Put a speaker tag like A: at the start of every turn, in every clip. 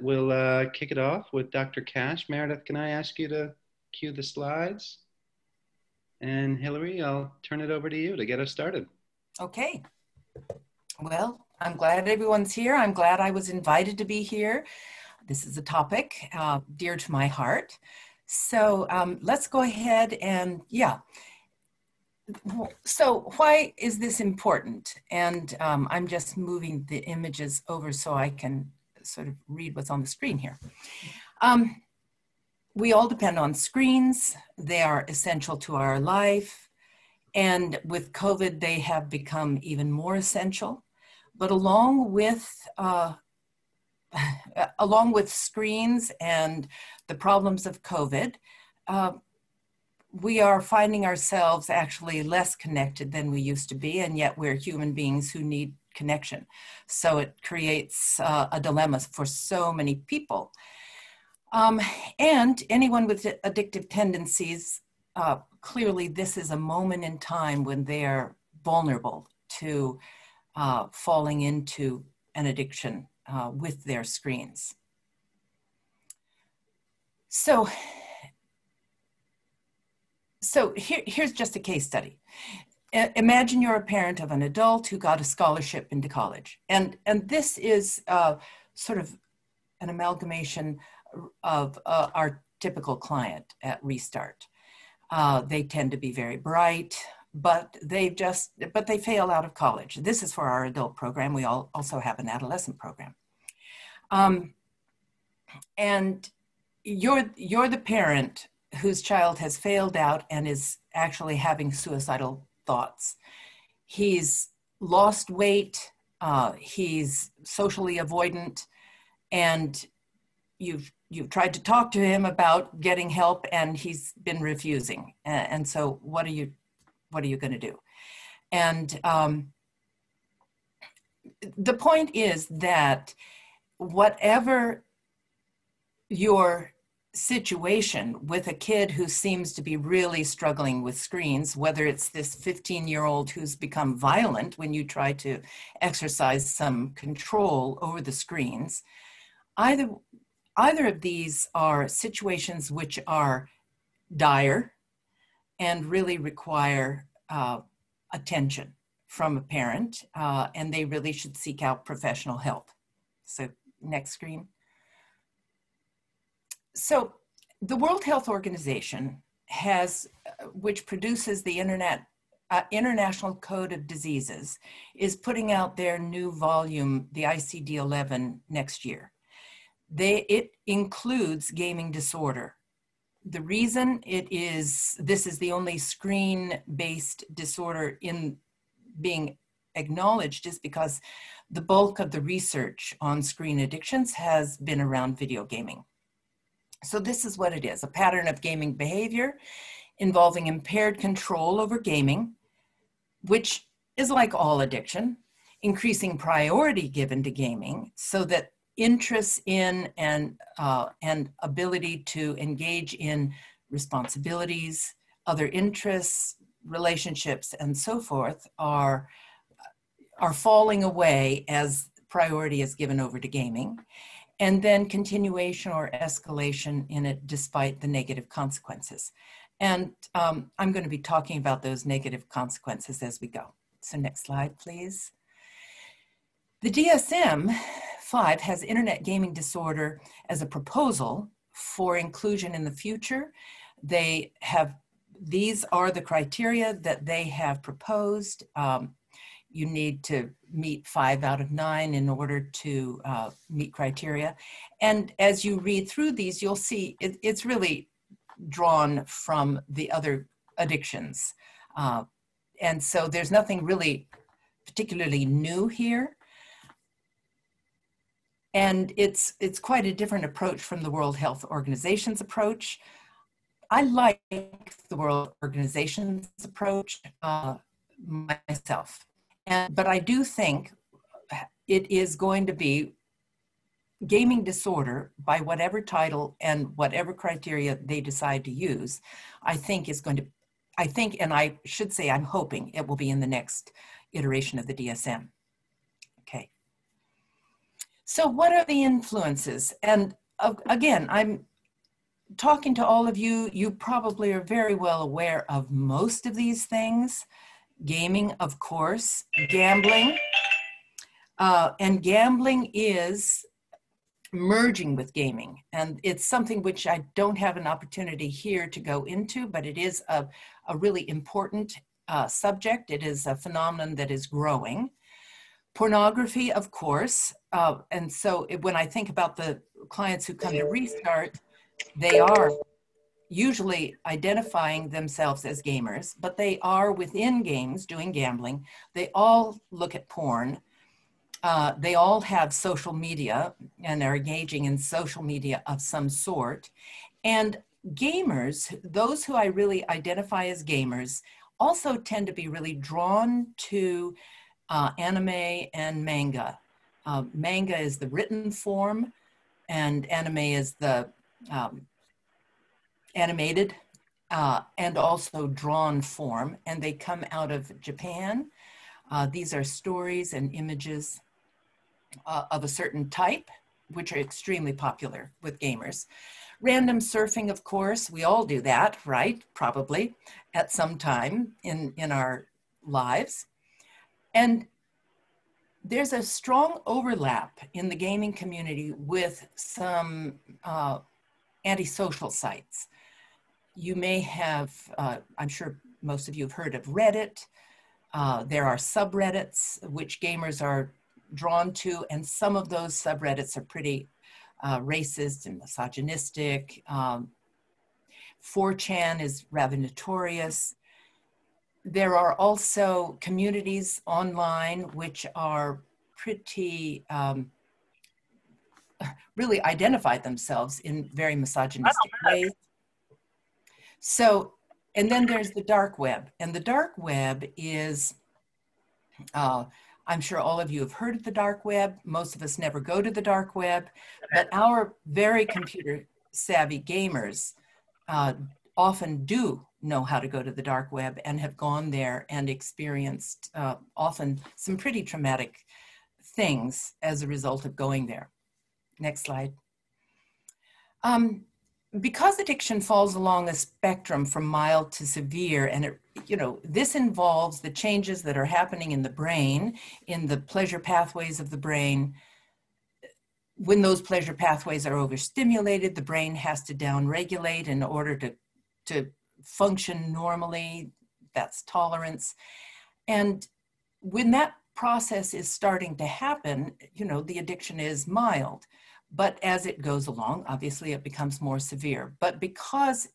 A: we'll uh, kick it off with Dr. Cash. Meredith, can I ask you to cue the slides? And Hilarie, I'll turn it over to you to get us started.
B: Okay. Well, I'm glad everyone's here. I'm glad I was invited to be here. This is a topic uh, dear to my heart. So um, let's go ahead and, yeah. So why is this important? And um, I'm just moving the images over so I can sort of read what's on the screen here. Um, we all depend on screens. They are essential to our life. And with COVID, they have become even more essential. But along with, uh, along with screens and the problems of COVID, uh, we are finding ourselves actually less connected than we used to be, and yet we're human beings who need connection. So it creates uh, a dilemma for so many people. Um, and anyone with addictive tendencies, uh, clearly this is a moment in time when they're vulnerable to uh, falling into an addiction uh, with their screens. So, so here, here's just a case study imagine you're a parent of an adult who got a scholarship into college. And, and this is uh, sort of an amalgamation of uh, our typical client at Restart. Uh, they tend to be very bright, but they just, but they fail out of college. This is for our adult program. We all also have an adolescent program. Um, and you're, you're the parent whose child has failed out and is actually having suicidal thoughts. He's lost weight, uh, he's socially avoidant, and you've you've tried to talk to him about getting help, and he's been refusing. And, so, what are you what are you going to do? And um, the point is that whatever your situation with a kid who seems to be really struggling with screens, whether it's this 15 year old who's become violent when you try to exercise some control over the screens, either, either of these are situations which are dire and really require uh, attention from a parent, uh, and they really should seek out professional help. So, next screen. So the World Health Organization has, which produces the Internet uh, International Code of Diseases, is putting out their new volume, the ICD-11, next year. They, it includes gaming disorder. The reason it is, this is the only screen-based disorder in being acknowledged is because the bulk of the research on screen addictions has been around video gaming. So this is what it is, a pattern of gaming behavior involving impaired control over gaming, which is like all addiction, increasing priority given to gaming so that interests in and, uh, and ability to engage in responsibilities, other interests, relationships, and so forth are, are falling away as priority is given over to gaming and then continuation or escalation in it despite the negative consequences. And um, I'm going to be talking about those negative consequences as we go. So next slide, please. The DSM-5 has internet gaming disorder as a proposal for inclusion in the future. They have, these are the criteria that they have proposed. Um, you need to meet five out of nine in order to uh, meet criteria. And as you read through these, you'll see it, it's really drawn from the other addictions. Uh, and so there's nothing really particularly new here. And it's, it's quite a different approach from the World Health Organization's approach. I like the World Organization's approach uh, myself. And, but I do think it is going to be gaming disorder by whatever title and whatever criteria they decide to use, I think is going to, I think, and I should say I'm hoping it will be in the next iteration of the DSM. Okay. So, what are the influences? And uh, again, I'm talking to all of you. You probably are very well aware of most of these things gaming, of course, gambling. Uh, and gambling is merging with gaming. And it's something which I don't have an opportunity here to go into, but it is a, a really important uh, subject. It is a phenomenon that is growing. Pornography, of course. Uh, and so it, when I think about the clients who come to Restart, they are usually identifying themselves as gamers, but they are within games doing gambling. They all look at porn. Uh, they all have social media and they're engaging in social media of some sort. And gamers, those who I really identify as gamers, also tend to be really drawn to uh, anime and manga. Uh, manga is the written form, and anime is the um, animated uh, and also drawn form, and they come out of Japan. Uh, these are stories and images uh, of a certain type, which are extremely popular with gamers. Random surfing, of course, we all do that, right? Probably at some time in, in our lives. And there's a strong overlap in the gaming community with some uh, antisocial sites. You may have, uh, I'm sure most of you have heard of Reddit. Uh, there are subreddits which gamers are drawn to, and some of those subreddits are pretty uh, racist and misogynistic. Um, 4chan is rather notorious. There are also communities online which are pretty um, really identify themselves in very misogynistic ways. So, and then there's the dark web. And the dark web is, uh, I'm sure all of you have heard of the dark web. Most of us never go to the dark web, but our very computer savvy gamers uh, often do know how to go to the dark web and have gone there and experienced uh, often some pretty traumatic things as a result of going there. Next slide. Um, because addiction falls along a spectrum from mild to severe, and it, you know, this involves the changes that are happening in the brain, in the pleasure pathways of the brain. When those pleasure pathways are overstimulated, the brain has to downregulate in order to, to function normally. That's tolerance. And when that process is starting to happen, you know, the addiction is mild. But as it goes along, obviously it becomes more severe. But because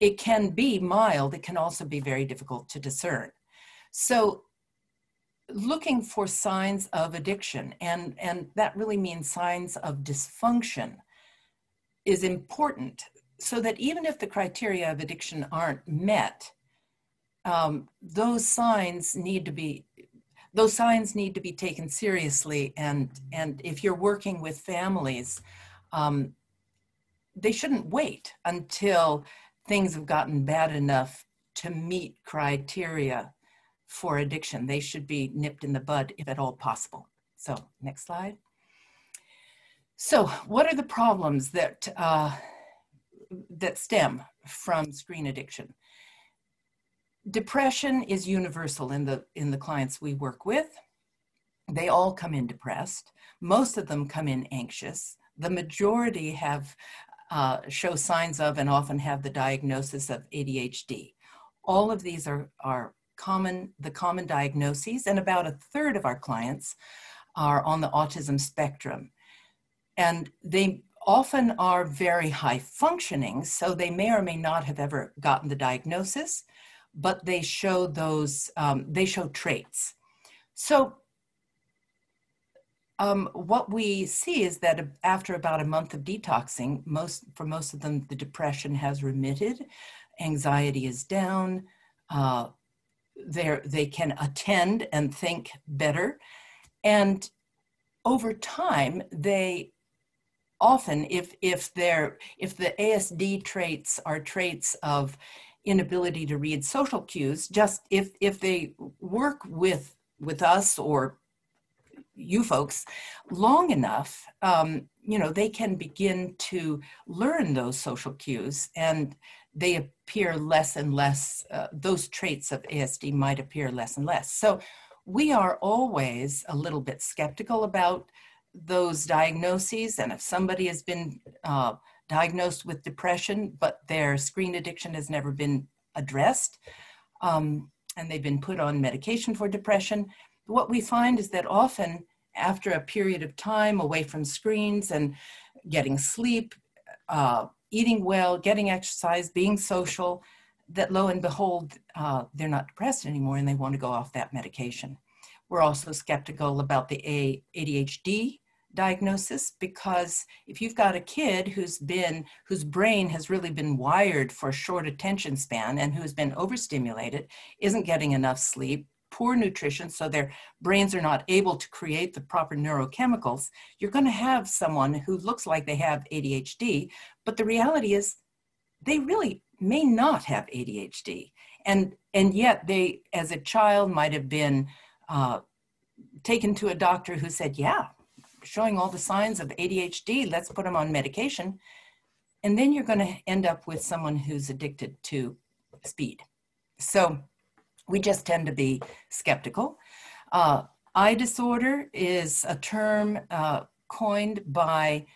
B: it can be mild, it can also be very difficult to discern. So looking for signs of addiction, and, and that really means signs of dysfunction, is important so that even if the criteria of addiction aren't met, um, those signs need to be those signs need to be taken seriously. And, and if you're working with families, um, they shouldn't wait until things have gotten bad enough to meet criteria for addiction. They should be nipped in the bud if at all possible. So next slide. So what are the problems that, uh, that stem from screen addiction? Depression is universal in the, in the clients we work with. They all come in depressed. Most of them come in anxious. The majority have uh, show signs of and often have the diagnosis of ADHD. All of these are, are common, the common diagnoses, and about a third of our clients are on the autism spectrum. And they often are very high functioning, so they may or may not have ever gotten the diagnosis, but they show those, um, they show traits. So um, what we see is that after about a month of detoxing, most for most of them, the depression has remitted, anxiety is down, uh, they can attend and think better, and over time, they often, if if they're if the ASD traits are traits of inability to read social cues just if if they work with with us or you folks long enough, um, you know, they can begin to learn those social cues and they appear less and less, uh, those traits of ASD might appear less and less. So we are always a little bit skeptical about those diagnoses. And if somebody has been uh, diagnosed with depression, but their screen addiction has never been addressed, um, and they've been put on medication for depression, what we find is that often after a period of time away from screens and getting sleep, uh, eating well, getting exercise, being social, that lo and behold, uh, they're not depressed anymore and they want to go off that medication. We're also skeptical about the ADHD diagnosis because if you've got a kid who's been whose brain has really been wired for a short attention span and who's been overstimulated isn't getting enough sleep poor nutrition so their brains are not able to create the proper neurochemicals you're going to have someone who looks like they have ADHD but the reality is they really may not have ADHD and and yet they as a child might have been uh, taken to a doctor who said yeah showing all the signs of ADHD, let's put them on medication. And then you're going to end up with someone who's addicted to speed. So we just tend to be skeptical. Uh, iDisorder is a term uh, coined by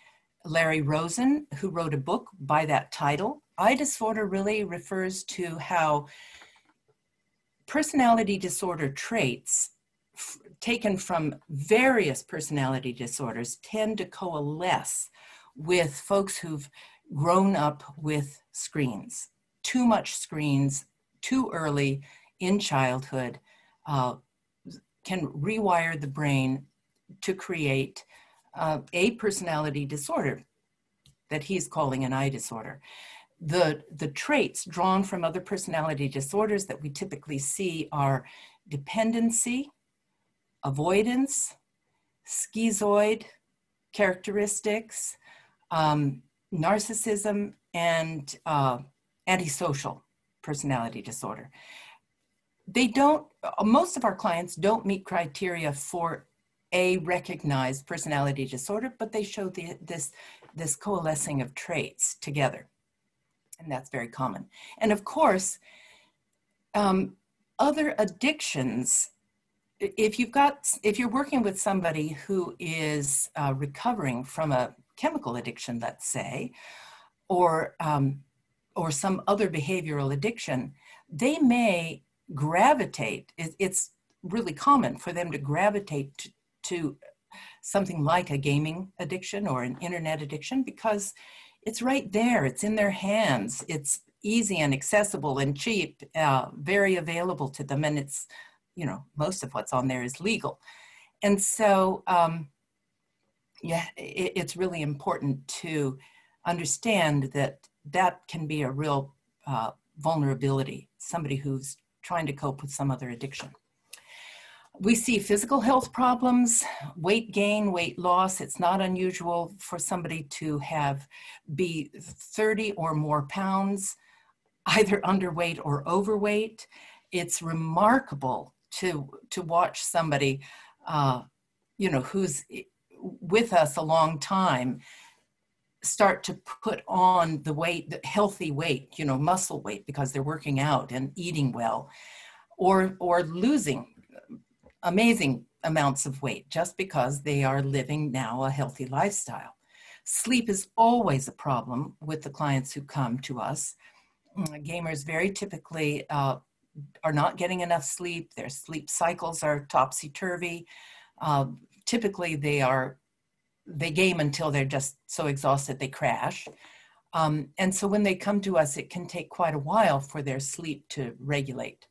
B: Larry Rosen, who wrote a book by that title. iDisorder really refers to how personality disorder traits taken from various personality disorders tend to coalesce with folks who've grown up with screens. Too much screens, too early in childhood, uh, can rewire the brain to create uh, a personality disorder that he's calling an iDisorder. The, the traits drawn from other personality disorders that we typically see are dependency, avoidance, schizoid characteristics, um, narcissism, and uh, antisocial personality disorder. They don't, most of our clients don't meet criteria for a recognized personality disorder, but they show the, this, this coalescing of traits together. And that's very common. And of course, um, other addictions if you've got if you're working with somebody who is uh, recovering from a chemical addiction let's say or um, or some other behavioral addiction they may gravitate it, it's really common for them to gravitate to, to something like a gaming addiction or an internet addiction because it's right there it's in their hands it's easy and accessible and cheap uh, very available to them and it's you know, most of what's on there is legal. And so, um, yeah, it, it's really important to understand that that can be a real uh, vulnerability, somebody who's trying to cope with some other addiction. We see physical health problems, weight gain, weight loss. It's not unusual for somebody to have be 30 or more pounds, either underweight or overweight. It's remarkable to to watch somebody uh, you know who's with us a long time start to put on the weight the healthy weight you know muscle weight because they're working out and eating well or or losing amazing amounts of weight just because they are living now a healthy lifestyle. Sleep is always a problem with the clients who come to us. Gamers very typically uh, are not getting enough sleep. Their sleep cycles are topsy turvy. Uh, typically, they are they game until they're just so exhausted they crash. Um, and so when they come to us, it can take quite a while for their sleep to regulate.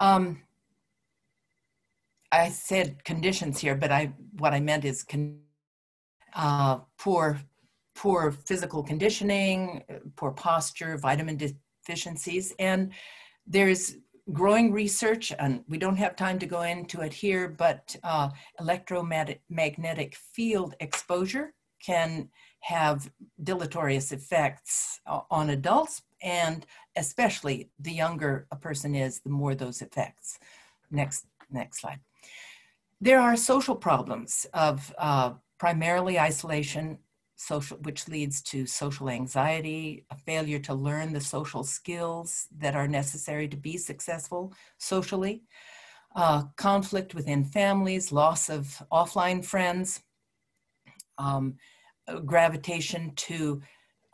B: Um, I said conditions here, but I what I meant is uh, poor poor physical conditioning, poor posture, vitamin deficiencies. And there's growing research, and we don't have time to go into it here, but uh, electromagnetic field exposure can have deleterious effects on adults, and especially the younger a person is, the more those effects. Next, next slide. there are social problems of uh, primarily isolation, social, which leads to social anxiety, a failure to learn the social skills that are necessary to be successful socially, uh, conflict within families, loss of offline friends, um, gravitation to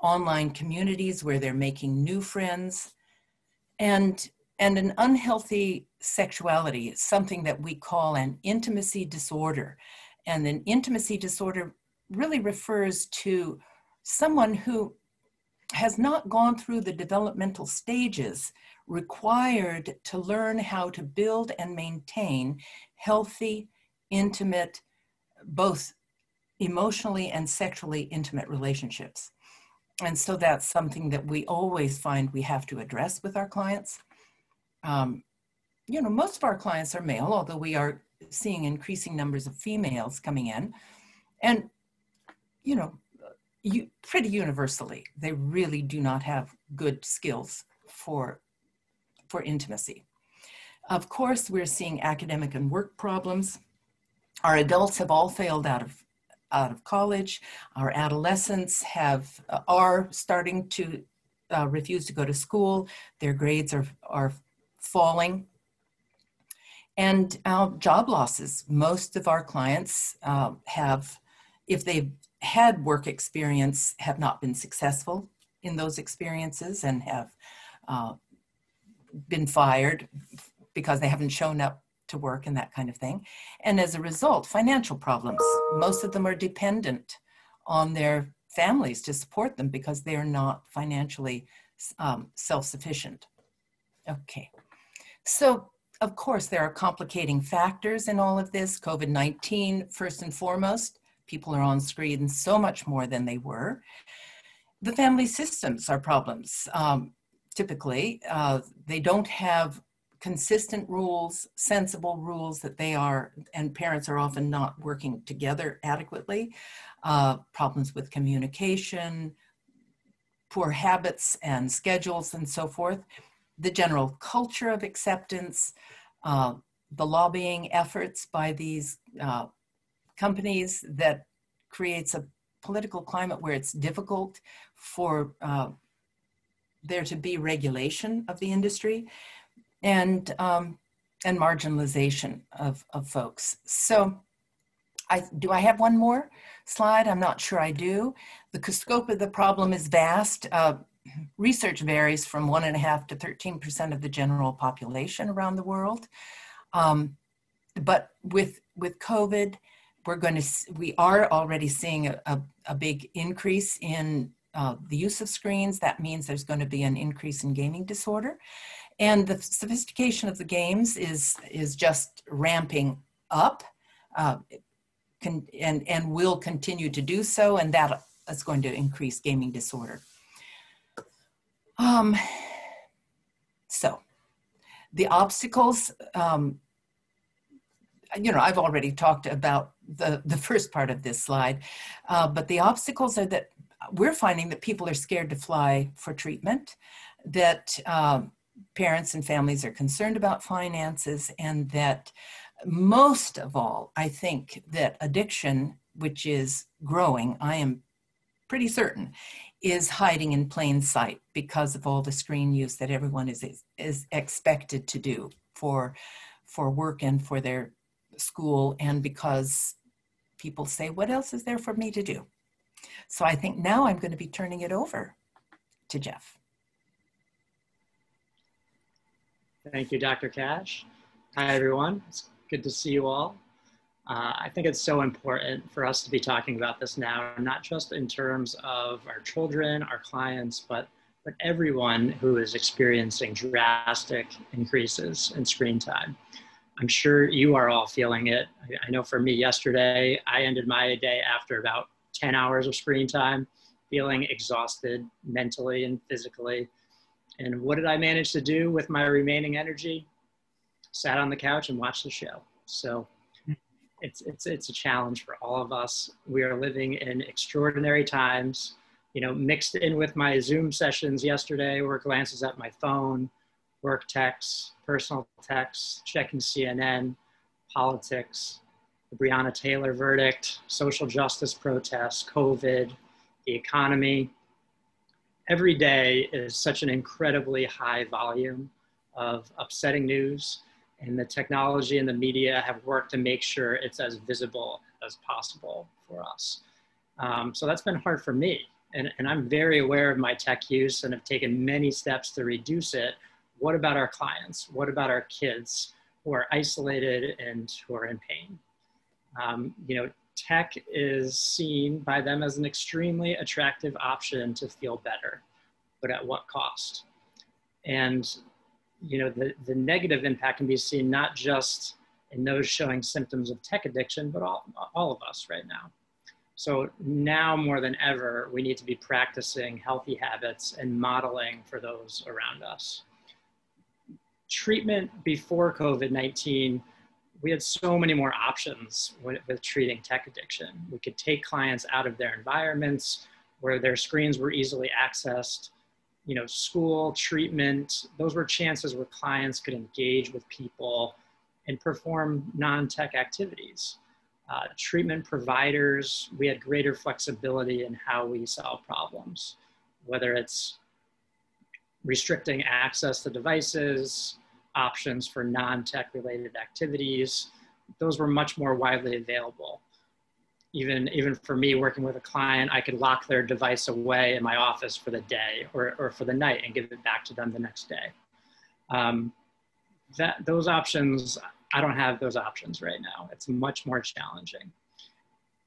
B: online communities where they're making new friends, and, and an unhealthy sexuality, something that we call an intimacy disorder. And an intimacy disorder really refers to someone who has not gone through the developmental stages required to learn how to build and maintain healthy, intimate, both emotionally and sexually intimate relationships. And so that's something that we always find we have to address with our clients. Um, you know, most of our clients are male, although we are seeing increasing numbers of females coming in. And, you know, you, pretty universally, they really do not have good skills for, for intimacy. Of course, we're seeing academic and work problems. Our adults have all failed out of out of college. Our adolescents have uh, are starting to uh, refuse to go to school. Their grades are are falling. And our job losses. Most of our clients uh, have, if they've had work experience, have not been successful in those experiences and have uh, been fired because they haven't shown up to work and that kind of thing. And as a result, financial problems. Most of them are dependent on their families to support them because they are not financially um, self sufficient. Okay. So, of course, there are complicating factors in all of this. COVID 19, first and foremost, people are on screen so much more than they were. The family systems are problems. Um, typically, uh, they don't have consistent rules, sensible rules that they are, and parents are often not working together adequately, uh, problems with communication, poor habits and schedules, and so forth, the general culture of acceptance, uh, the lobbying efforts by these uh, companies that creates a political climate where it's difficult for uh, there to be regulation of the industry and um, and marginalization of, of folks. So I, do I have one more slide? I'm not sure I do. The scope of the problem is vast. Uh, research varies from one and a half to 13% of the general population around the world. Um, but with, with COVID, we're going to, we are already seeing a, a, a big increase in uh, the use of screens. That means there's going to be an increase in gaming disorder. And the sophistication of the games is, is just ramping up uh, and, and will continue to do so, and that is going to increase gaming disorder. Um, so, the obstacles, um, you know, I've already talked about the, the first part of this slide, uh, but the obstacles are that we're finding that people are scared to fly for treatment, that um, parents and families are concerned about finances and that most of all, I think that addiction, which is growing, I am pretty certain, is hiding in plain sight because of all the screen use that everyone is, is expected to do for, for work and for their school and because people say, what else is there for me to do? So I think now I'm going to be turning it over to Jeff.
C: Thank you, Dr. Cash. Hi, everyone. It's good to see you all. Uh, I think it's so important for us to be talking about this now, not just in terms of our children, our clients, but, but everyone who is experiencing drastic increases in screen time. I'm sure you are all feeling it. I know for me yesterday, I ended my day after about 10 hours of screen time, feeling exhausted mentally and physically. And what did I manage to do with my remaining energy? Sat on the couch and watched the show. So it's, it's, it's a challenge for all of us. We are living in extraordinary times. You know, mixed in with my Zoom sessions yesterday were glances at my phone, work texts, personal texts, checking CNN, politics, the Breonna Taylor verdict, social justice protests, COVID, the economy. Every day is such an incredibly high volume of upsetting news, and the technology and the media have worked to make sure it's as visible as possible for us. Um, so that's been hard for me. And, and I'm very aware of my tech use and have taken many steps to reduce it. What about our clients? What about our kids who are isolated and who are in pain? Um, you know, tech is seen by them as an extremely attractive option to feel better, but at what cost? And you know, the, the negative impact can be seen not just in those showing symptoms of tech addiction, but all, all of us right now. So now more than ever, we need to be practicing healthy habits and modeling for those around us. Treatment before COVID-19, we had so many more options with, with, treating tech addiction. We could take clients out of their environments where their screens were easily accessed. You know, school, treatment, those were chances where clients could engage with people and perform non-tech activities uh, treatment providers, we had greater flexibility in how we solve problems, whether it's restricting access to devices, options for non-tech related activities, those were much more widely available. Even, even for me working with a client, I could lock their device away in my office for the day or, or for the night and give it back to them the next day. Um, that, those options I don't have those options right now. It's much more challenging.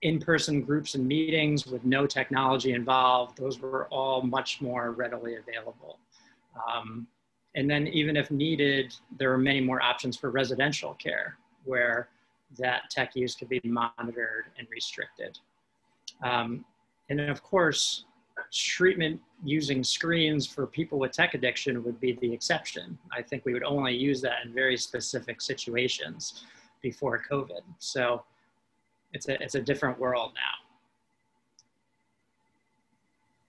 C: In-person groups and meetings with no technology involved, those were all much more readily available. Um, and then even if needed, there are many more options for residential care where that tech use could be monitored and restricted. Um, and then of course, treatment using screens for people with tech addiction would be the exception. I think we would only use that in very specific situations before COVID. So it's a, it's a different world now.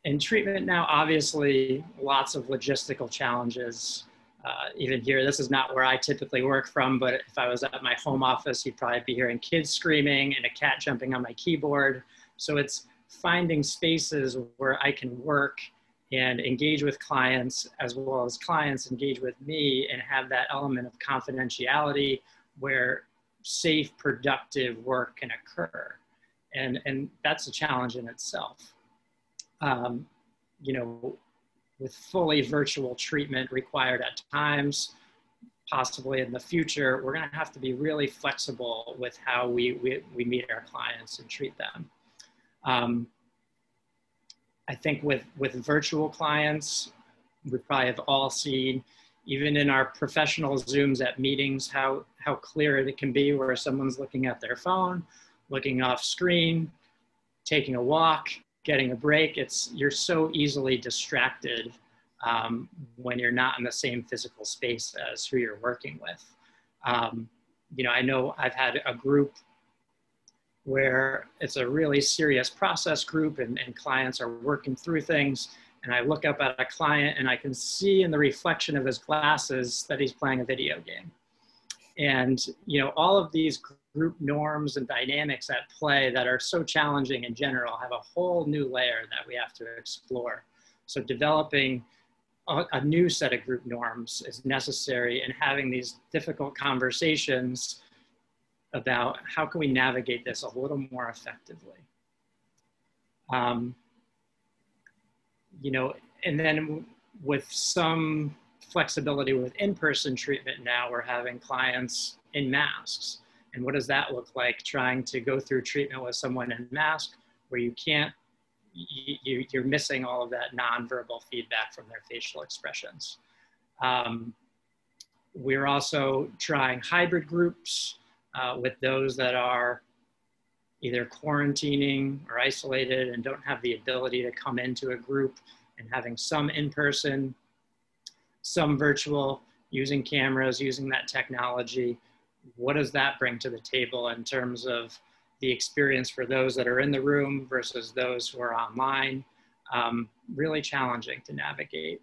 C: In treatment now, obviously, lots of logistical challenges. Uh, even here, this is not where I typically work from, but if I was at my home office, you'd probably be hearing kids screaming and a cat jumping on my keyboard. So it's finding spaces where I can work and engage with clients as well as clients engage with me and have that element of confidentiality where safe, productive work can occur. And, and that's a challenge in itself. Um, you know, with fully virtual treatment required at times, possibly in the future, we're gonna have to be really flexible with how we, we, we meet our clients and treat them. Um, I think with, with virtual clients, we probably have all seen, even in our professional Zooms at meetings, how, how clear it can be where someone's looking at their phone, looking off screen, taking a walk, getting a break. It's, you're so easily distracted um, when you're not in the same physical space as who you're working with. Um, you know, I know I've had a group where it's a really serious process group and, and clients are working through things. And I look up at a client and I can see in the reflection of his glasses that he's playing a video game. And, you know, all of these group norms and dynamics at play that are so challenging in general have a whole new layer that we have to explore. So developing a, a new set of group norms is necessary and having these difficult conversations about how can we navigate this a little more effectively. Um, you know, and then with some flexibility with in-person treatment now, we're having clients in masks. And what does that look like trying to go through treatment with someone in mask where you can't, you, you're missing all of that nonverbal feedback from their facial expressions. Um, we're also trying hybrid groups uh, with those that are either quarantining or isolated and don't have the ability to come into a group and having some in-person, some virtual, using cameras, using that technology. What does that bring to the table in terms of the experience for those that are in the room versus those who are online? Um, really challenging to navigate.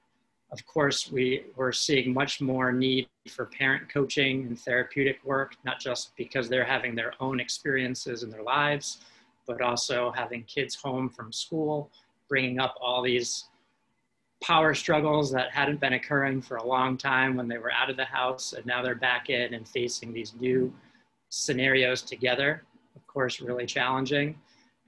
C: Of course, we, we're seeing much more need for parent coaching and therapeutic work, not just because they're having their own experiences in their lives, but also having kids home from school, bringing up all these power struggles that hadn't been occurring for a long time when they were out of the house and now they're back in and facing these new scenarios together of course really challenging.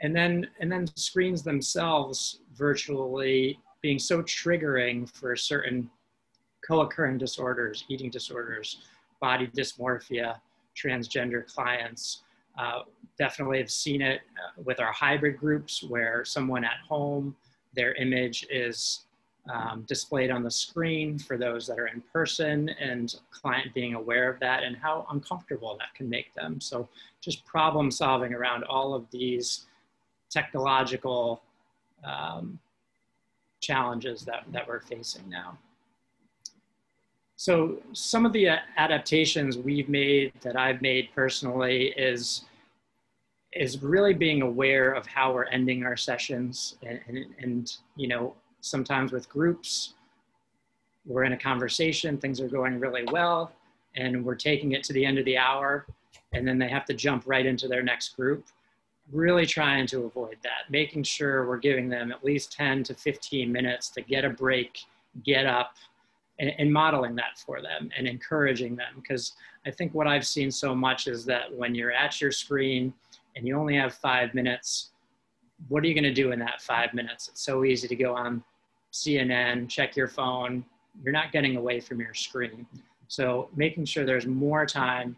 C: And then and then screens themselves virtually being so triggering for certain co-occurring disorders eating disorders body dysmorphia transgender clients. Uh, definitely have seen it uh, with our hybrid groups where someone at home their image is um, displayed on the screen for those that are in person and client being aware of that and how uncomfortable that can make them. So just problem solving around all of these technological um, challenges that, that we're facing now. So some of the adaptations we've made that I've made personally is is really being aware of how we're ending our sessions and, and, and you know sometimes with groups, we're in a conversation, things are going really well, and we're taking it to the end of the hour, and then they have to jump right into their next group. Really trying to avoid that, making sure we're giving them at least 10 to 15 minutes to get a break, get up, and, and modeling that for them and encouraging them. Because I think what I've seen so much is that when you're at your screen and you only have five minutes, what are you going to do in that five minutes? It's so easy to go on CNN, check your phone. You're not getting away from your screen. So making sure there's more time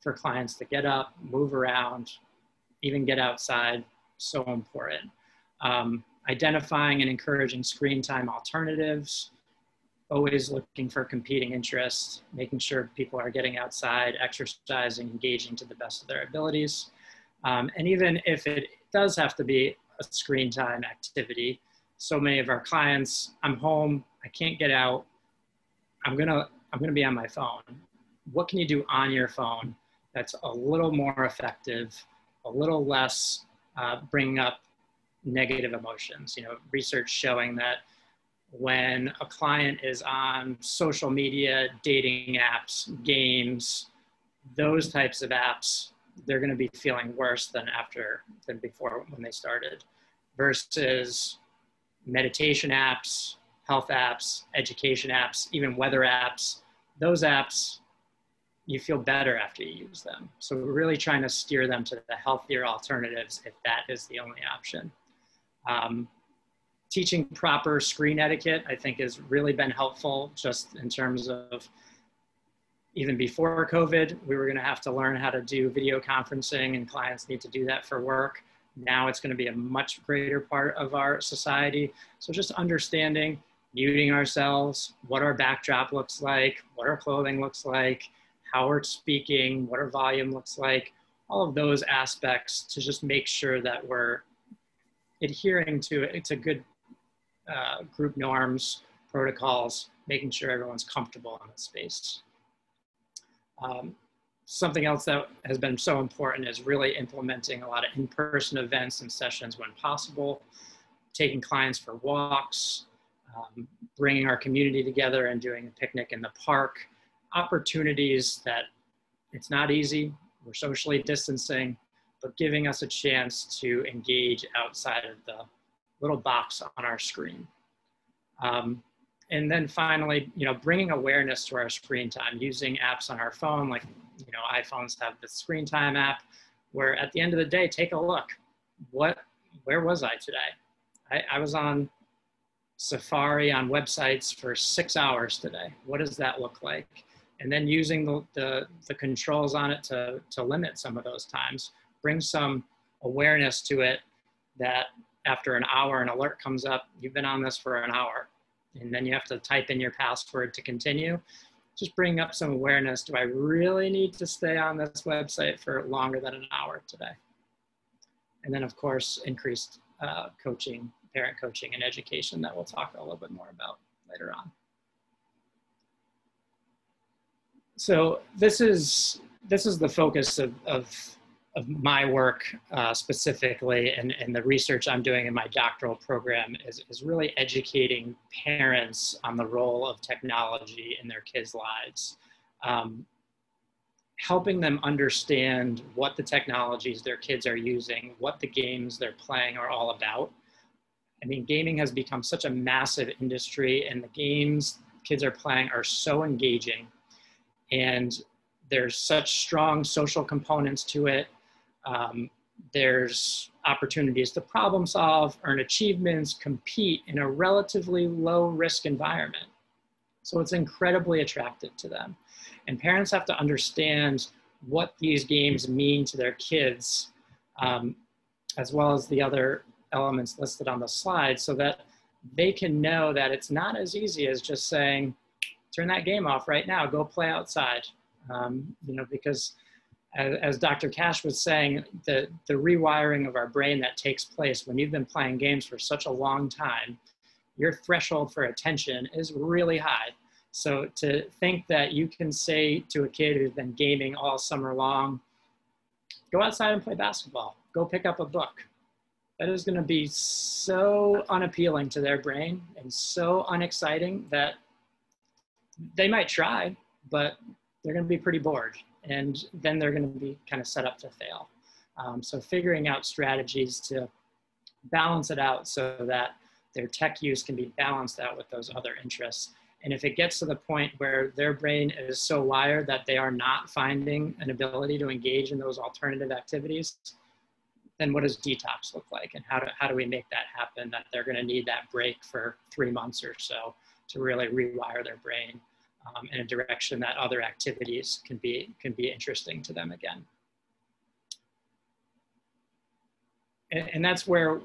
C: for clients to get up, move around, even get outside, so important. Um, identifying and encouraging screen time alternatives, always looking for competing interests, making sure people are getting outside, exercising, engaging to the best of their abilities. Um, and even if it does have to be a screen time activity. So many of our clients, I'm home, I can't get out. I'm gonna I'm gonna be on my phone. What can you do on your phone that's a little more effective, a little less uh, bringing up negative emotions? You know, research showing that when a client is on social media, dating apps, games, those types of apps they're going to be feeling worse than after than before when they started versus meditation apps health apps education apps even weather apps those apps you feel better after you use them so we're really trying to steer them to the healthier alternatives if that is the only option um, teaching proper screen etiquette i think has really been helpful just in terms of even before COVID, we were going to have to learn how to do video conferencing, and clients need to do that for work. Now it's going to be a much greater part of our society. So just understanding, muting ourselves, what our backdrop looks like, what our clothing looks like, how we're speaking, what our volume looks like, all of those aspects to just make sure that we're adhering to it. it's a good uh, group norms, protocols, making sure everyone's comfortable in the space. Um, something else that has been so important is really implementing a lot of in-person events and sessions when possible, taking clients for walks, um, bringing our community together and doing a picnic in the park, opportunities that it's not easy, we're socially distancing, but giving us a chance to engage outside of the little box on our screen. Um, and then finally, you know, bringing awareness to our screen time, using apps on our phone, like, you know, iPhones have the screen time app, where at the end of the day, take a look. What, where was I today? I, I was on Safari on websites for six hours today. What does that look like? And then using the, the, the controls on it to, to limit some of those times, bring some awareness to it that after an hour, an alert comes up, you've been on this for an hour and then you have to type in your password to continue. Just bring up some awareness. Do I really need to stay on this website for longer than an hour today? And then of course, increased uh, coaching, parent coaching and education that we'll talk a little bit more about later on. So this is, this is the focus of, of of my work uh, specifically and, and the research I'm doing in my doctoral program is, is really educating parents on the role of technology in their kids' lives. Um, helping them understand what the technologies their kids are using, what the games they're playing are all about. I mean, gaming has become such a massive industry, and the games kids are playing are so engaging. And there's such strong social components to it. Um, there's opportunities to problem solve, earn achievements, compete in a relatively low risk environment. So it's incredibly attractive to them. And parents have to understand what these games mean to their kids, um, as well as the other elements listed on the slide, so that they can know that it's not as easy as just saying, turn that game off right now, go play outside. Um, you know, because as, Dr. Cash was saying, the, the rewiring of our brain that takes place when you've been playing games for such a long time, your threshold for attention is really high. So to think that you can say to a kid who's been gaming all summer long, go outside and play basketball, go pick up a book. That is going to be so unappealing to their brain and so unexciting that they might try, but they're going to be pretty bored. And then they're going to be kind of set up to fail. Um, so figuring out strategies to balance it out so that their tech use can be balanced out with those other interests and if it gets to the point where their brain is so wired that they are not finding an ability to engage in those alternative activities, then what does detox look like? And how do, how do we make that happen that they're gonna need that break for three months or so to really rewire their brain um, in a direction that other activities can be, can be interesting to them again. And, and that's where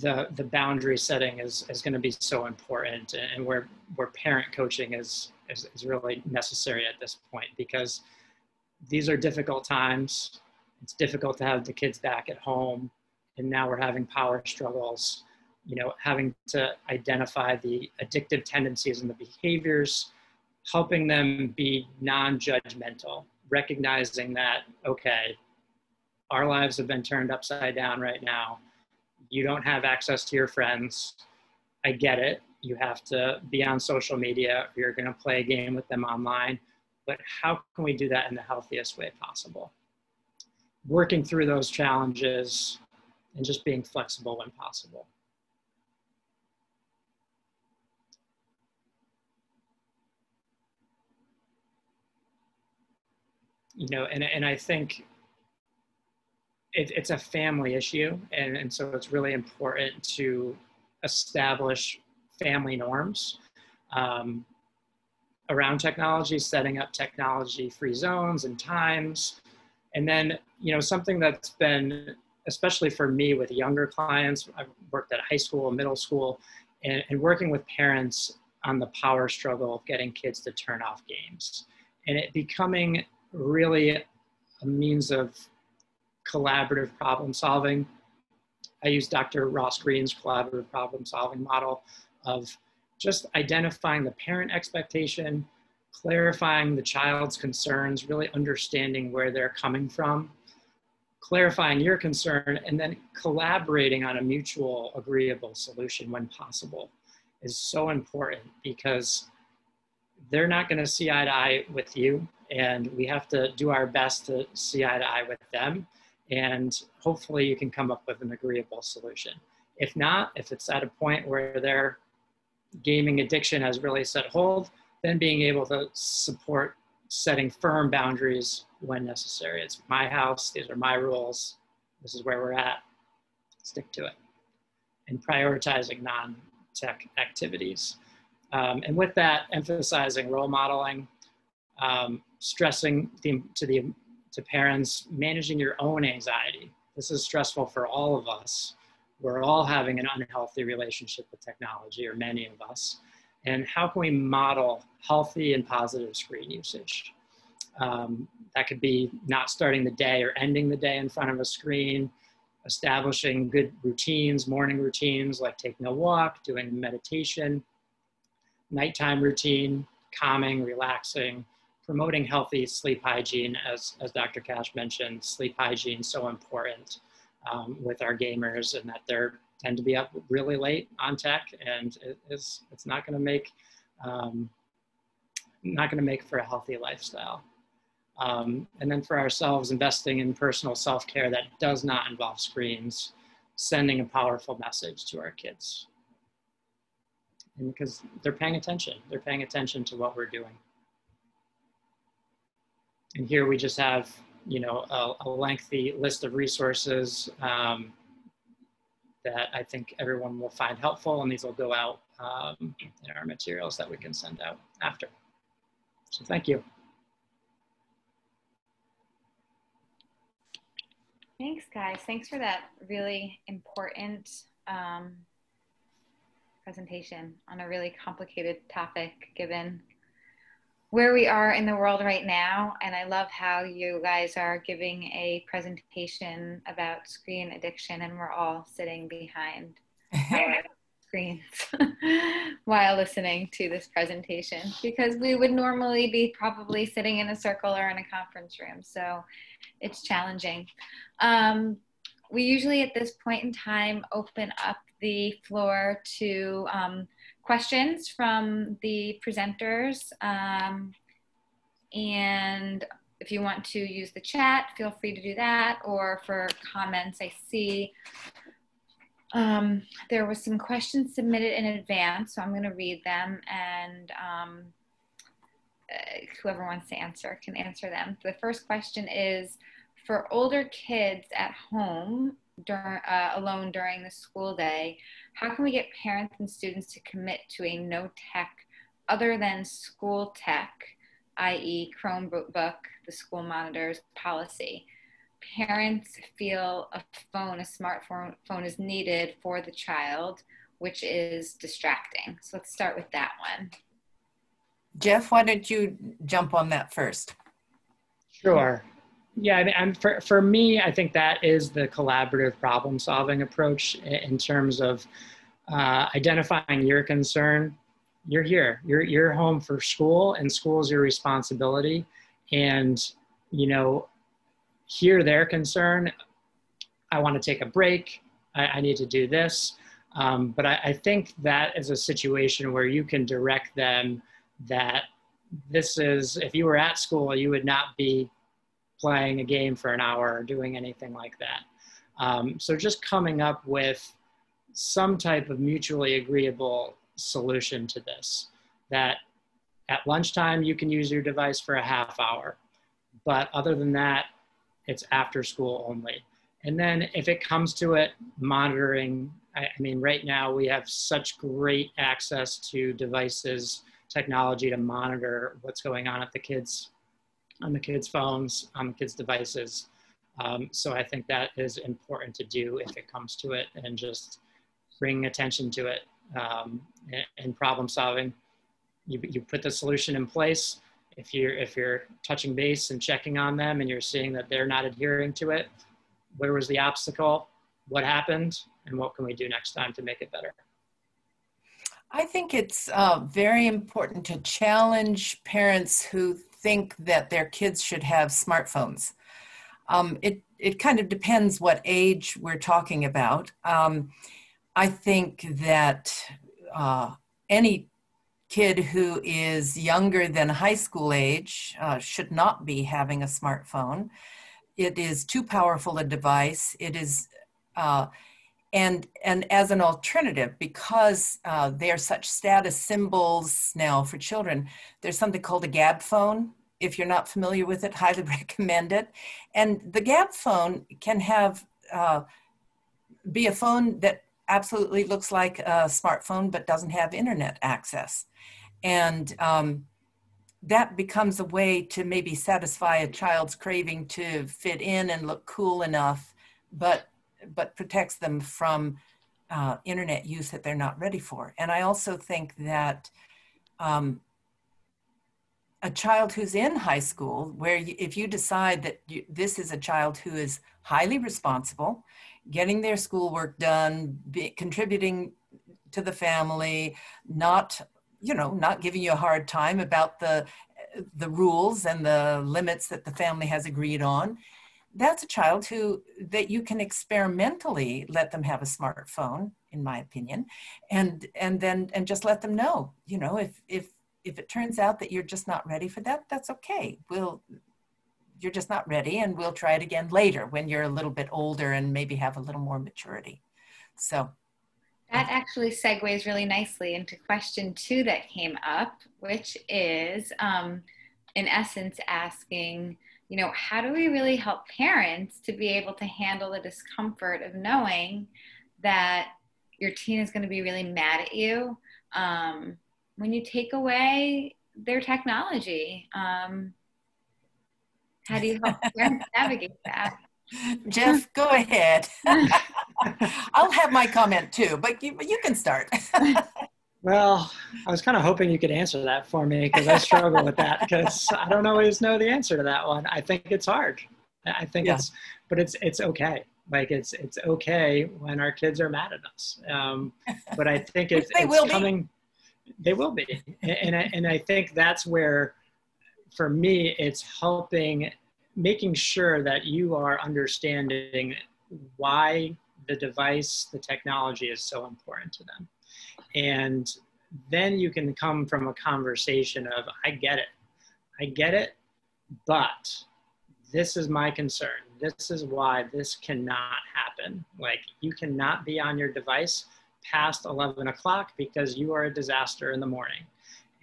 C: the the boundary setting is is going to be so important and where where parent coaching is, is is really necessary at this point because these are difficult times it's difficult to have the kids back at home and now we're having power struggles you know having to identify the addictive tendencies and the behaviors helping them be non-judgmental recognizing that okay our lives have been turned upside down right now you don't have access to your friends. I get it. You have to be on social media. You're going to play a game with them online. But how can we do that in the healthiest way possible? Working through those challenges and just being flexible when possible. You know, and, and I think it, it's a family issue, and, and so it's really important to establish family norms um, around technology, setting up technology-free zones and times, and then you know something that's been especially for me with younger clients. I've worked at high school, middle school, and, and working with parents on the power struggle of getting kids to turn off games, and it becoming really a means of collaborative problem solving. I use Dr. Ross Greene's collaborative problem solving model of just identifying the parent expectation, clarifying the child's concerns, really understanding where they're coming from, clarifying your concern, and then collaborating on a mutual agreeable solution when possible is so important because they're not going to see eye to eye with you and we have to do our best to see eye to eye with them and hopefully you can come up with an agreeable solution. If not, if it's at a point where their gaming addiction has really set hold, then being able to support setting firm boundaries when necessary. It's my house, these are my rules, this is where we're at, stick to it. And prioritizing non-tech activities. Um, and with that, emphasizing role modeling, um, stressing the, to the to parents managing your own anxiety. This is stressful for all of us. We're all having an unhealthy relationship with technology, or many of us. And how can we model healthy and positive screen usage? Um, that could be not starting the day or ending the day in front of a screen, establishing good routines, morning routines like taking a walk, doing meditation, nighttime routine, calming, relaxing, promoting healthy sleep hygiene, as, as Dr. Cash mentioned, sleep hygiene so important um, with our gamers and that they're tend to be up really late on tech and it is, it's not gonna make, um, not gonna make for a healthy lifestyle. Um, and then for ourselves, investing in personal self-care that does not involve screens, sending a powerful message to our kids. And because they're paying attention, they're paying attention to what we're doing. And here we just have, you know, a, a lengthy list of resources um, that I think everyone will find helpful, and these will go out um, in our materials that we can send out after. So thank you.
D: Thanks, guys. Thanks for that really important um, presentation on a really complicated topic, given where we are in the world right now. And I love how you guys are giving a presentation about screen addiction, and we're all sitting behind our screens while listening to this presentation because we would normally be probably sitting in a circle or in a conference room. So it's challenging. Um, we usually at this point in time open up the floor to um, questions from the presenters. Um, and if you want to use the chat, feel free to do that. Or for comments, I see um, there was some questions submitted in advance, so I'm going to read them, and um, uh, whoever wants to answer can answer them. The first question is for older kids at home during, uh, alone during the school day, how can we get parents and students to commit to a no tech other than school tech, i.e., Chromebook, the school monitors policy? Parents feel a phone, a smartphone phone is needed for the child, which is distracting. So let's start with that one.
B: Jeff, why don't you jump on that first?
C: Sure. Yeah, I mean, I'm, for, for me, I think that is the collaborative problem solving approach in terms of uh, identifying your concern. You're here, you're, you're home for school, and school is your responsibility. And, you know, hear their concern. I want to take a break, I, I need to do this. Um, but I, I think that is a situation where you can direct them that this is, if you were at school, you would not be playing a game for an hour or doing anything like that. Um, so just coming up with some type of mutually agreeable solution to this that at lunchtime you can use your device for a half hour but other than that it's after school only and then if it comes to it monitoring I, I mean right now we have such great access to devices technology to monitor what's going on at the kids on the kids' phones, on the kids' devices. Um, so I think that is important to do if it comes to it and just bring attention to it um, and, problem solving. You, you put the solution in place. If you're, if you're touching base and checking on them and you're seeing that they're not adhering to it, where was the obstacle? What happened? And what can we do next time to make it better?
B: I think it's uh, very important to challenge parents who think that their kids should have smartphones. Um, it, it kind of depends what age we're talking about. Um, I think that uh, any kid who is younger than high school age uh, should not be having a smartphone. It is too powerful a device. It is, uh, and and as an alternative, because uh, they are such status symbols now for children, there's something called a Gabb phone, if you're not familiar with it, highly recommend it. And the Gabb phone can have uh, be a phone that absolutely looks like a smartphone but doesn't have internet access. And um, that becomes a way to maybe satisfy a child's craving to fit in and look cool enough, but but protects them from uh, internet use that they're not ready for. And I also think that um, a child who's in high school, where you, if you decide that you, this is a child who is highly responsible, getting their schoolwork done, be, contributing to the family, not you know not giving you a hard time about the the rules and the limits that the family has agreed on, that's a child who that you can experimentally let them have a smartphone in my opinion and and then and just let them know you know if if if it turns out that you're just not ready for that that's okay. We'll you're just not ready and we'll try it again later when you're a little bit older and maybe have a little more maturity. So
D: that actually segues really nicely into question two that came up which is um, in essence asking you know how do we really help parents to be able to handle the discomfort of knowing that your teen is going to be really mad at you um, when you take away their technology? Um, how do you help parents navigate that?
B: Jeff go ahead. I'll have my comment too but you, you can start
C: well i was kind of hoping you could answer that for me because i struggle with that because i don't always know the answer to that one. I think it's hard. I think yeah. it's but it's it's okay. Like it's it's okay when our kids are mad at us. Um, but i think it's,
B: they
C: it's
B: will
C: coming
B: be.
C: they will be. And I, and I think that's where for me it's helping making sure that you are understanding why the device the technology is so important to them and then you can come from a conversation of i get it. I get it but this is my concern. This is why this cannot happen. Like you cannot be on your device past 11 o'clock because you are a disaster in the morning.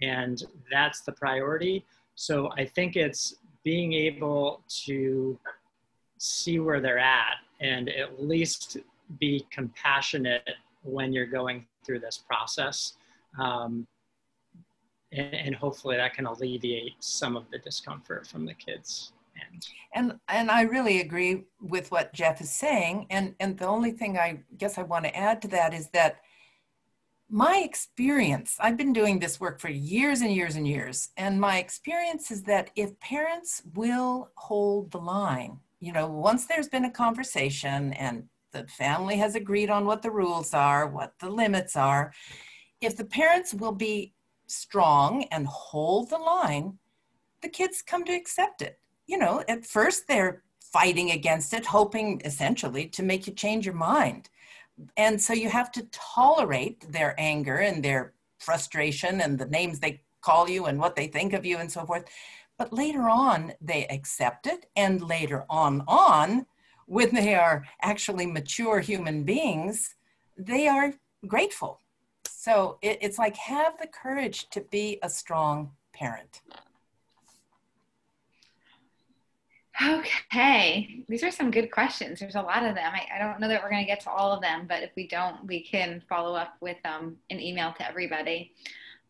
C: And that's the priority. So i think it's being able to see where they're at and at least be compassionate when you're going through this process. Um, and, and, hopefully that can alleviate some of the discomfort from the kids.
B: And, and and I really agree with what Jeff is saying. And and the only thing I guess I want to add to that is that my experience, I've been doing this work for years and years and years, and my experience is that if parents will hold the line, you know, once there's been a conversation and the family has agreed on what the rules are, what the limits are, if the parents will be strong and hold the line, the kids come to accept it. You know, at first they're fighting against it, hoping essentially to make you change your mind. And so you have to tolerate their anger and their frustration and the names they call you and what they think of you and so forth. But later on they accept it and later on on when they are actually mature human beings they are grateful so it, it's like have the courage to be a strong parent
D: Okay, these are some good questions. There's a lot of them. I, I don't know that we're going to get to all of them, but if we don't, we can follow up with um, an email to everybody.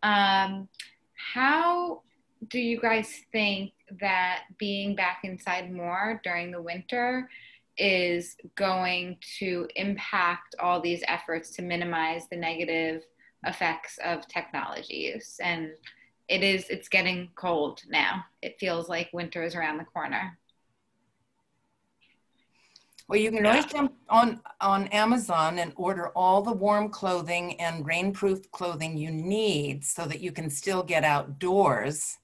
D: Um, how do you guys think that being back inside more during the winter is going to impact all these efforts to minimize the negative effects of technology use? And it is, it's getting cold now. It feels like winter is around the corner.
B: Well, you can always jump on, on Amazon and order all the warm clothing and rainproof clothing you need so that you can still get outdoors.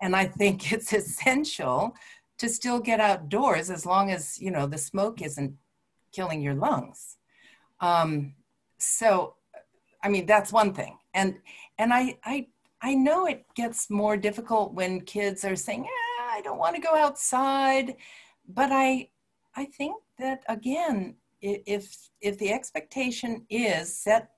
B: And I think it's essential to still get outdoors as long as, you know, the smoke isn't killing your lungs. Um, so, I mean, that's one thing. And, and I, I, I know it gets more difficult when kids are saying, eh, I don't want to go outside, but I, I think that again, if if the expectation is set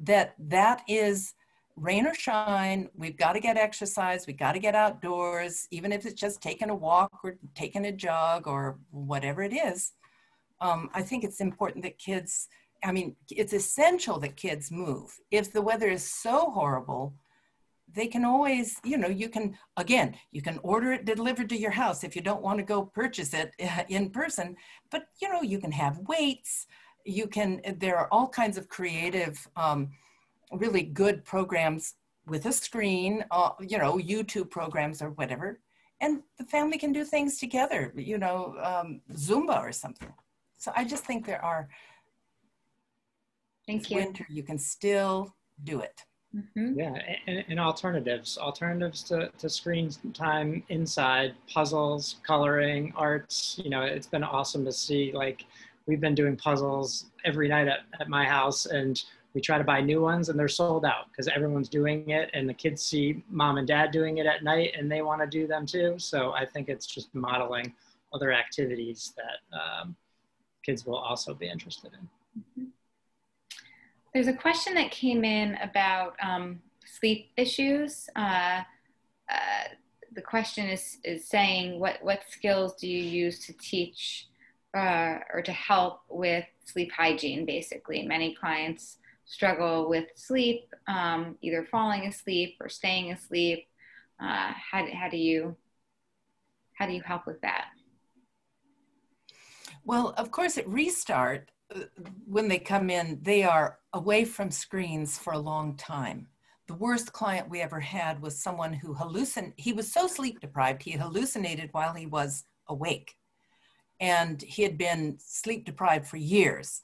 B: that that is rain or shine, we've got to get exercise, we've got to get outdoors, even if it's just taking a walk or taking a jog or whatever it is. Um, I think it's important that kids, I mean, it's essential that kids move. If the weather is so horrible, they can always, you know, you can, again, you can order it delivered to your house if you don't want to go purchase it in person. But, you know, you can have weights. You can, there are all kinds of creative, um, really good programs with a screen, uh, you know, YouTube programs or whatever. And the family can do things together, you know, um, Zumba or something. So I just think there are,
D: Thank you.
B: winter, you can still do it.
C: Mm-hmm. Yeah, and, and, alternatives, alternatives to, to screen time inside, puzzles, coloring, arts. You know, it's been awesome to see. Like, we've been doing puzzles every night at, at my house, and we try to buy new ones, and they're sold out because everyone's doing it, and the kids see mom and dad doing it at night, and they want to do them too. So I think it's just modeling other activities that um, kids will also be interested in. Mm-hmm.
D: There's a question that came in about um, sleep issues. Uh, uh, the question is, is saying, what, what skills do you use to teach uh, or to help with sleep hygiene, basically? Many clients struggle with sleep, um, either falling asleep or staying asleep. Uh, how, how, do you, how do you help with that?
B: Well, of course, at Restart, when they come in, they are away from screens for a long time. The worst client we ever had was someone who hallucinated. He was so sleep deprived, he hallucinated while he was awake. And he had been sleep deprived for years.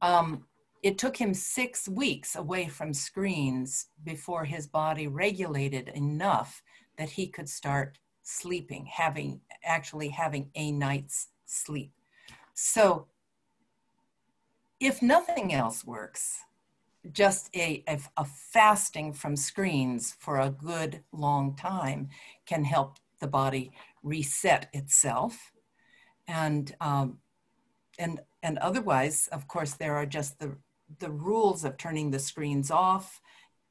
B: Um, it took him six weeks away from screens before his body regulated enough that he could start sleeping, having actually having a night's sleep. So if nothing else works, just a, a, a, fasting from screens for a good long time can help the body reset itself. And, um, and, and otherwise, of course, there are just the, the rules of turning the screens off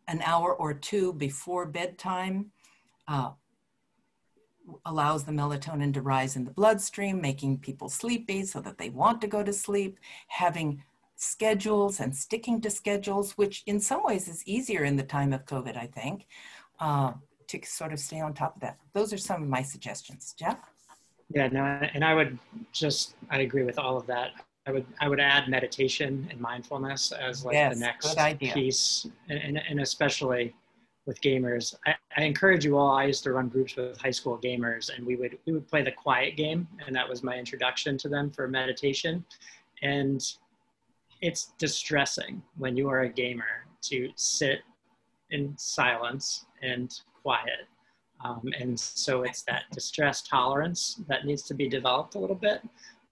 B: an hour or two before bedtime. Uh, allows the melatonin to rise in the bloodstream, making people sleepy so that they want to go to sleep, having schedules and sticking to schedules, which in some ways is easier in the time of COVID, I think, uh, to sort of stay on top of that. Those are some of my suggestions. Jeff?
C: Yeah, no, and I would just, I agree with all of that. I would, I would add meditation and mindfulness as like yes, the next piece, and, and, especially with gamers. I, I, encourage you all. I used to run groups with high school gamers, and we would we would play the quiet game, and that was my introduction to them for meditation. And it's distressing when you are a gamer to sit in silence and quiet. Um, and so it's that distress tolerance that needs to be developed a little bit.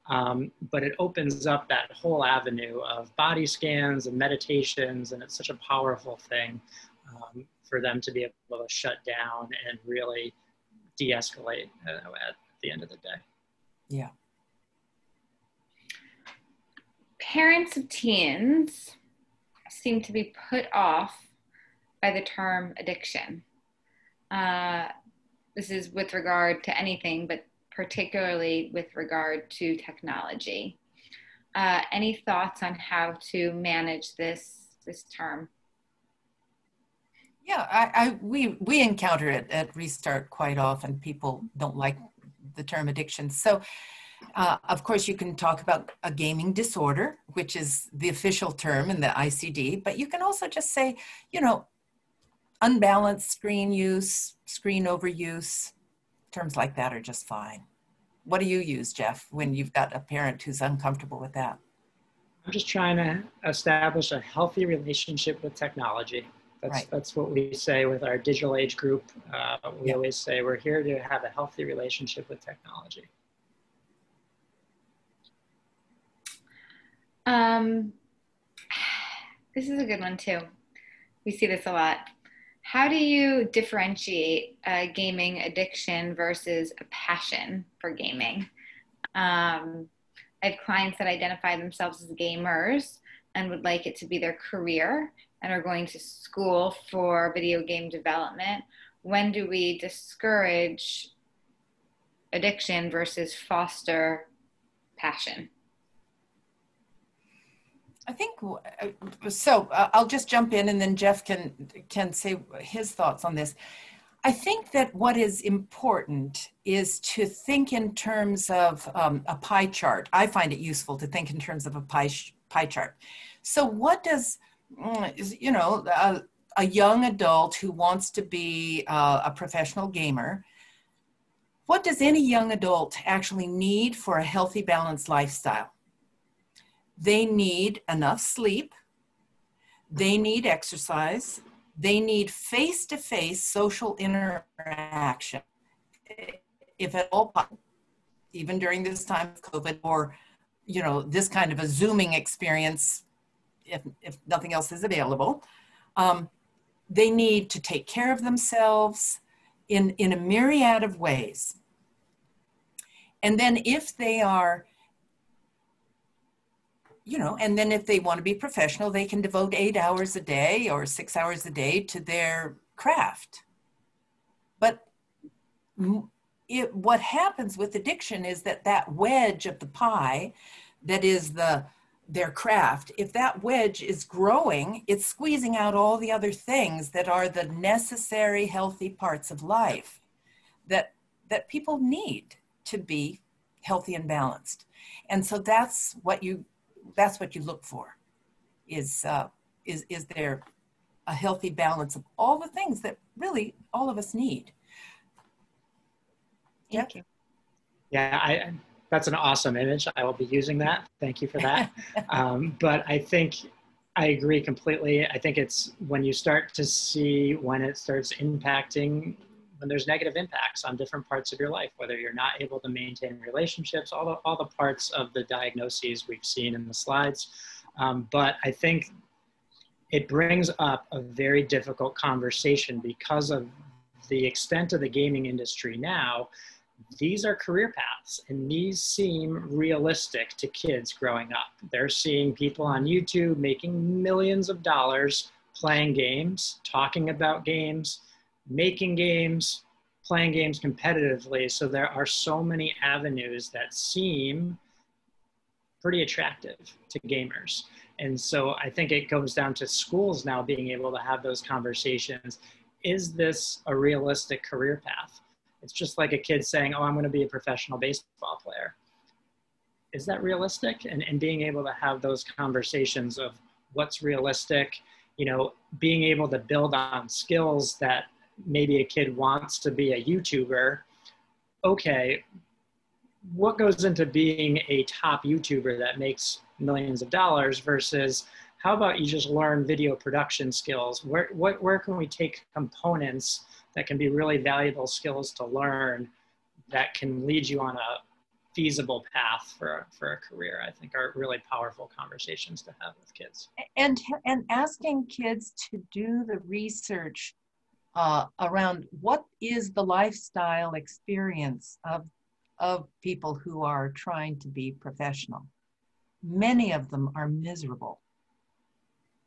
C: Um, but it opens up that whole avenue of body scans and meditations, and it's such a powerful thing um, for them to be able to shut down and really de escalate uh, at the end of the day.
B: Yeah
D: parents of teens seem to be put off by the term addiction. Uh, this is with regard to anything, but particularly with regard to technology. Uh, any thoughts on how to manage this this term?
B: Yeah, I, I, we we encounter it at Restart quite often. People don't like the term addiction, so uh, of course, you can talk about a gaming disorder, which is the official term in the ICD, but you can also just say, you know, unbalanced screen use, screen overuse, terms like that are just fine. What do you use, Jeff, when you've got a parent who's uncomfortable with that?
C: I'm just trying to establish a healthy relationship with technology. That's, right. that's what we say with our digital age group. Uh, we yep. always say we're here to have a healthy relationship with technology.
D: Um, this is a good one too. We see this a lot. How do you differentiate a gaming addiction versus a passion for gaming? Um, I have clients that identify themselves as gamers and would like it to be their career and are going to school for video game development. When do we discourage addiction versus foster passion?
B: I think uh, so. Uh, I'll just jump in, and then Jeff can can say his thoughts on this. I think that what is important is to think in terms of um, a pie chart. I find it useful to think in terms of a pie pie chart. So, what does mm, you know a, a young adult who wants to be uh, a professional gamer? What does any young adult actually need for a healthy, balanced lifestyle? They need enough sleep. They need exercise. They need face to face social interaction, if at all possible, even during this time of COVID or you know this kind of a zooming experience if, if nothing else is available um, they need to take care of themselves in, in a myriad of ways and then if they are you know and then if they want to be professional they can devote eight hours a day or six hours a day to their craft. But it, what happens with addiction is that that wedge of the pie that is the their craft if that wedge is growing it's squeezing out all the other things that are the necessary healthy parts of life that that people need to be healthy and balanced. And so that's what you that's what you look for is uh, is is there a healthy balance of all the things that really all of us need
D: Thank you.
C: Yeah, I, that's an awesome image. I will be using that. Thank you for that. um, but I think I agree completely. I think it's when you start to see when it starts impacting, when there's negative impacts on different parts of your life, whether you're not able to maintain relationships, all the, all the parts of the diagnoses we've seen in the slides. Um, but I think it brings up a very difficult conversation because of the extent of the gaming industry now these are career paths and these seem realistic to kids growing up. They're seeing people on YouTube making millions of dollars playing games, talking about games, making games, playing games competitively. So there are so many avenues that seem pretty attractive to gamers. And so I think it goes down to schools now being able to have those conversations. Is this a realistic career path? It's just like a kid saying, oh, I'm going to be a professional baseball player. Is that realistic? And, and being able to have those conversations of what's realistic, you know, being able to build on skills that maybe a kid wants to be a YouTuber. Okay, what goes into being a top YouTuber that makes millions of dollars versus how about you just learn video production skills? Where, what, where can we take components that can be really valuable skills to learn that can lead you on a feasible path for, for a career i think are really powerful conversations to have with kids
B: and and asking kids to do the research uh, around what is the lifestyle experience of of people who are trying to be professional? Many of them are miserable.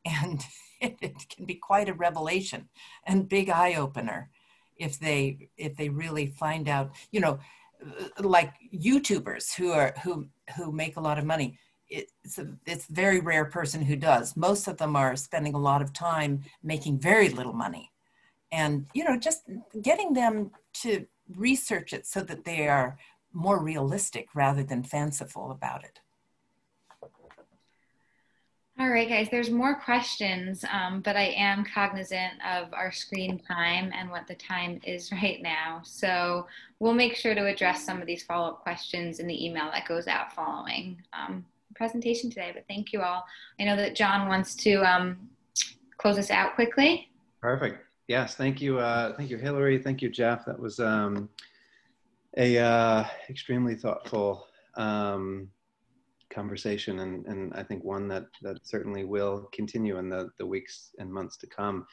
B: And it, it can be quite a revelation and big eye opener if they if they really find out you know like youtubers who are who who make a lot of money. It's a it's a very rare person who does. Most of them are spending a lot of time making very little money and you know just getting them to research it so that they are more realistic rather than fanciful about it
D: all right, guys, there's more questions, um, but I am cognizant of our screen time and what the time is right now. So we'll make sure to address some of these follow up questions in the email that goes out following um, the presentation today. But thank you all. I know that John wants to um, close us out quickly.
A: Perfect. Yes, thank you. Uh, thank you, Hilarie. Thank you, Jeff. That was um, a uh, extremely thoughtful um, conversation and, and I think one that, that certainly will continue in the, the weeks and months to come.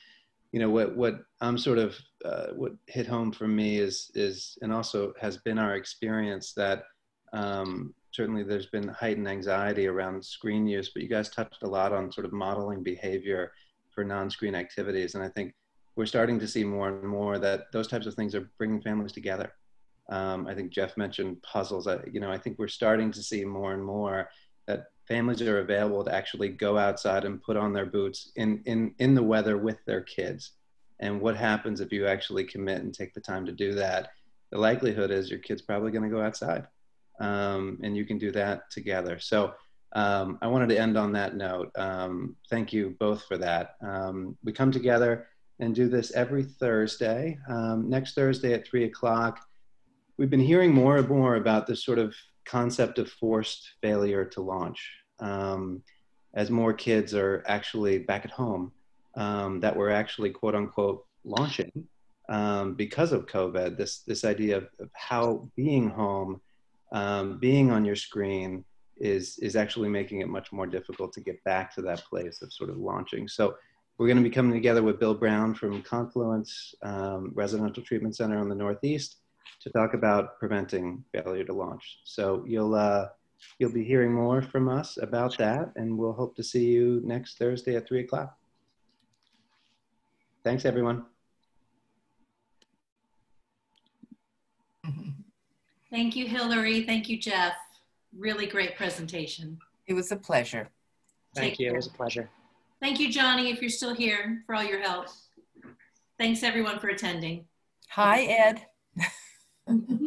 A: You know, what, what I'm sort of, uh, what hit home for me is, is, and also has been our experience that um, certainly there's been heightened anxiety around screen use, but you guys touched a lot on sort of modeling behavior for non-screen activities. And I think we're starting to see more and more that those types of things are bringing families together um, I think Jeff mentioned puzzles. I, you know, I think we're starting to see more and more that families are available to actually go outside and put on their boots in, in, in the weather with their kids. And what happens if you actually commit and take the time to do that? The likelihood is your kid's probably going to go outside. Um, and you can do that together. So um, I wanted to end on that note. Um, thank you both for that. Um, we come together and do this every Thursday. Um, next Thursday at three o'clock, we've been hearing more and more about this sort of concept of forced failure to launch um, as more kids are actually back at home. um, that we're actually quote unquote launching um, because of COVID. This this idea of, of how being home, um, being on your screen is is actually making it much more difficult to get back to that place of sort of launching. So we're going to be coming together with Bill Brown from Confluence um, Residential Treatment Center on the Northeast to talk about preventing failure to launch. So you'll uh, you'll be hearing more from us about that, and we'll hope to see you next Thursday at three o'clock. Thanks, everyone.
E: Thank you, Hilarie. Thank you, Jeff. Really great presentation.
B: It was a pleasure.
C: Thank
E: Take
C: you. It was a pleasure.
E: Thank you, Johnny, if you're still here, for all your help. Thanks, everyone, for attending.
B: Hi, Ed.